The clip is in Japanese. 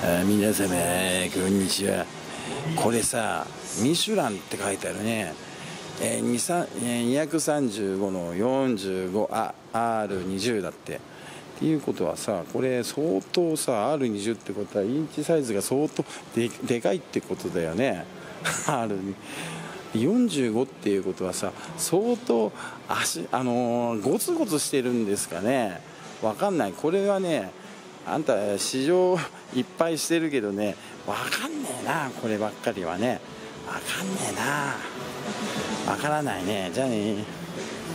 えー、皆様こんにちは。これさミシュランって書いてあるね、えー、235の 45R20 だって。っていうことはさこれ相当さ R20 ってことはインチサイズが相当ででかいってことだよね。R 45っていうことはさ相当足あのー、ゴツゴツしてるんですかね。わかんない。これはねあんた市場いっぱいしてるけどね分かんねえなこればっかりはね。分かんねえな。分からないね。じゃあね。